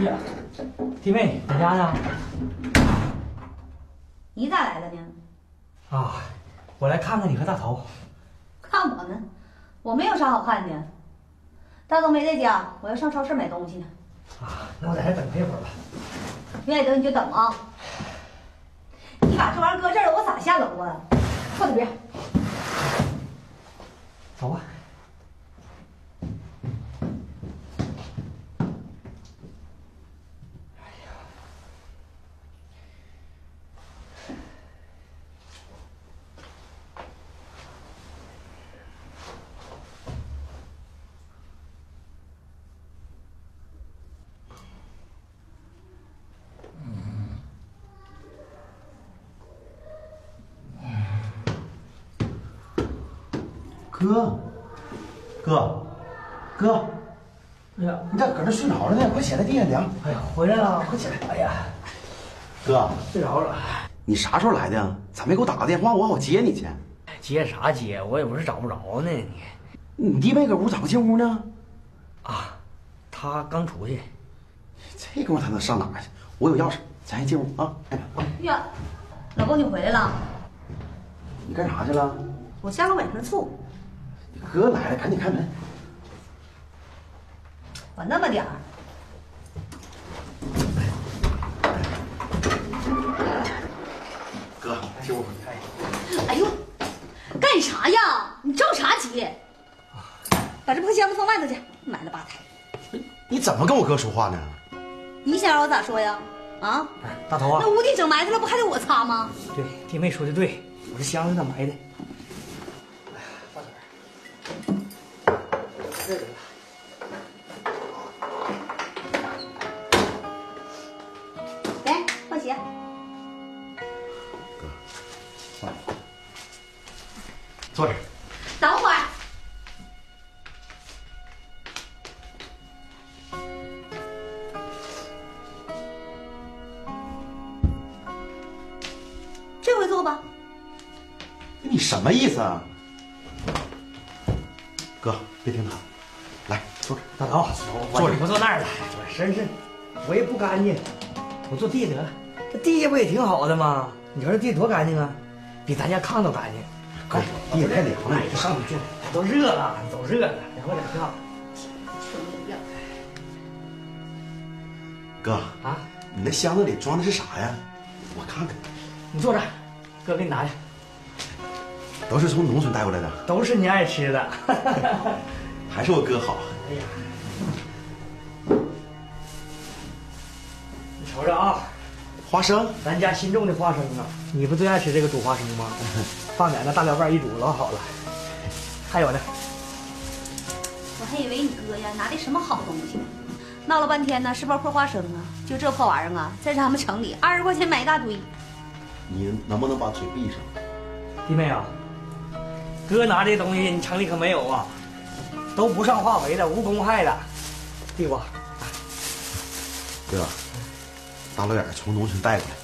哎呀，弟妹在家呢？你咋来了呢？啊，我来看看你和大头。看我呢？我没有啥好看的。大头没在家，我要上超市买东西呢。啊，那我在这等他一会儿吧。愿意等你就等啊。你把这玩意儿搁这儿了，我咋下楼啊？快点别！走吧。哥，哥，哥，哎呀，你咋搁这睡着了呢？快起来，地下凉。哎呀，回来了，快起来！哎呀，哥，睡着了。你啥时候来的？咋没给我打个电话，我好接你去？接啥接？我也不是找不着呢。你你弟妹搁屋咋不进屋呢？啊，他刚出去。这功夫他能上哪儿去？我有钥匙，咱先进屋啊！哎，呀，老公你回来了，你干啥去了？我下楼买瓶醋。你哥来了，赶紧开门。我那么点儿，哥，进屋。哎呦，干啥呀？你着啥急？把这破箱子放外头去，买了吧台。你怎么跟我哥说话呢？你想让我咋说呀？啊？大头啊那，屋地整埋汰了，不还得我擦吗？对，弟妹说的对，我这箱子咋埋的？来换鞋。坐这儿。等会儿。这回坐吧。你什么意思啊？哥，别听他，来坐这儿。大头，坐着我不坐那儿了，我身上我也不干净，我坐地得了。这地下不也挺好的吗？你说这地多干净啊，比咱家炕都干净。哥，地也太凉了，你上去坐，都热了，都热了，凉快点炕哥，啊！你那箱子里装的是啥呀？我看看，你坐这儿，哥给你拿去，都是从农村带过来的，都是你爱吃的。还是我哥好。哎呀，你瞅瞅啊，花生，咱家新种的花生啊，你不最爱吃这个煮花生吗？放点那大料瓣一煮，老好了。还有呢，我还以为你哥呀拿的什么好东西呢，闹了半天呢是包破花生啊，就这破玩意儿啊，在咱们城里二十块钱买一大堆。你能不能把嘴闭上？弟妹啊，哥拿这东西你城里可没有啊，都不上化肥的，无公害的。地瓜，哥，大老远从农村带过来，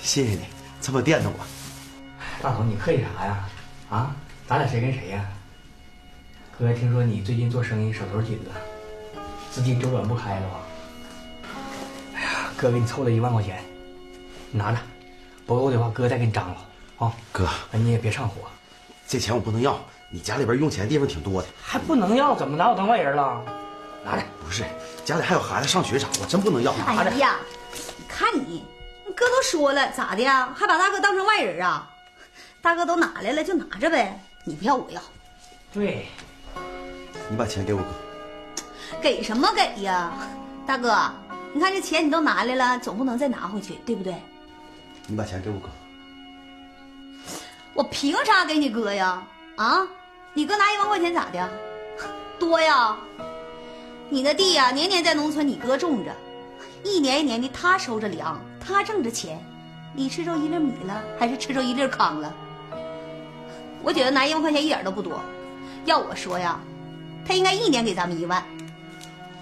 谢谢你这么惦着我。大头你客气啥呀？啊，咱俩谁跟谁呀？哥听说你最近做生意手头紧了，资金周转不开了吧？哎呀，哥给你凑了一万块钱，你拿着，不够的话哥再给你张罗啊。哥，你也别上火，这钱我不能要，你家里边用钱地方挺多的。还不能要，怎么拿我当外人了？拿着，不是，家里还有孩子上学啥，我真不能要。哎呀，你看你，你哥都说了，咋的呀？还把大哥当成外人啊？大哥都拿来了就拿着呗，你不要我要，对，你把钱给我哥。给什么给呀？大哥，你看这钱你都拿来了，总不能再拿回去，对不对？你把钱给我哥。我凭啥给你哥呀？啊，你哥拿一万块钱咋的？多呀！你那地呀，年年在农村你哥种着，一年一年的他收着粮，他挣着钱，你吃着一粒米了，还是吃着一粒糠了？我觉得拿一万块钱一点都不多，要我说呀，他应该一年给咱们一万。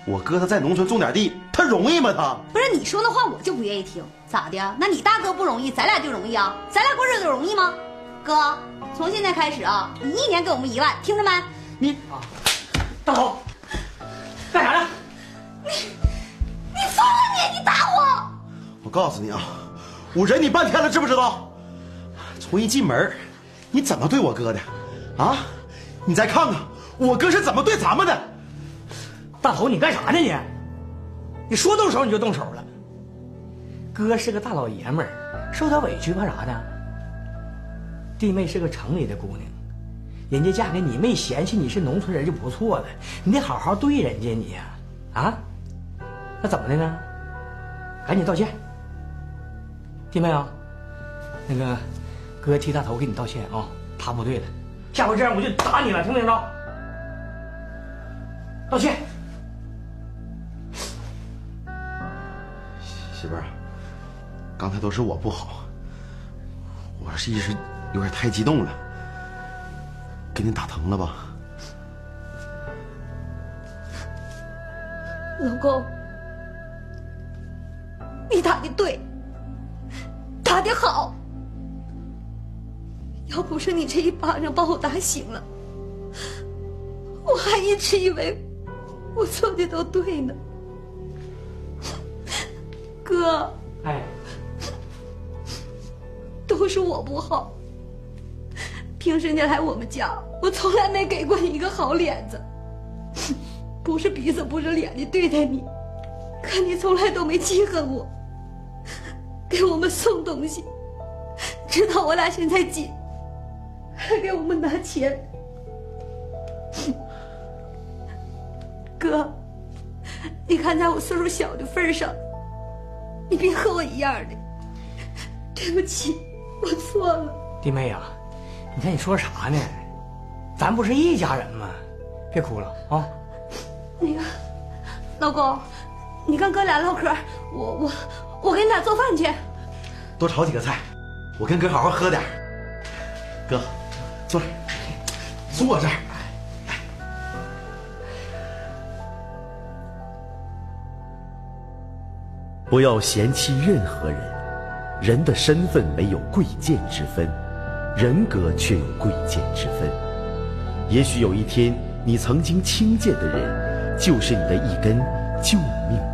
我哥他在农村种点地，他容易吗？他不是你说那话，我就不愿意听，咋的？那你大哥不容易，咱俩就容易啊？咱俩过日子容易吗？哥，从现在开始啊，你一年给我们一万，听着没？你啊，大头，干啥呢？你你疯了你！你打我我告诉你啊，我忍你半天了，知不知道？从一进门，你怎么对我哥的？啊？你再看看我哥是怎么对咱们的？大头，你干啥呢你？你说动手你就动手了。哥是个大老爷们儿，受点委屈怕啥的？弟妹是个城里的姑娘，人家嫁给你没嫌弃你是农村人就不错了，你得好好对人家你呀，啊？那怎么的呢？赶紧道歉，弟妹啊，那个哥替大头给你道歉啊，他不对了，下回这样我就打你了，听没听着？道歉。媳妇儿，刚才都是我不好，我是一时有点太激动了，给你打疼了吧？老公，你打的对，打的好。要不是你这一巴掌把我打醒了，我还一直以为我做的都对呢。哥，哎，都是我不好。平时你来我们家，我从来没给过你一个好脸子，不是鼻子不是脸的对待你，可你从来都没记恨我，给我们送东西，知道我俩现在紧，还 给我们拿钱。哥，你看在我岁数小的份上。你别和我一样的，对不起，我错了。弟妹呀，你看你说啥呢？咱不是一家人吗？别哭了啊！那个，老公，你跟哥俩唠嗑，我我我给你俩做饭去。多炒几个菜，我跟哥好好喝点。哥，坐这儿，坐这儿。不要嫌弃任何人，人的身份没有贵贱之分，人格却有贵贱之分。也许有一天，你曾经轻贱的人，就是你的一根救命。